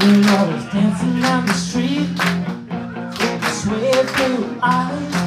We're always dancing down the street with blue eyes.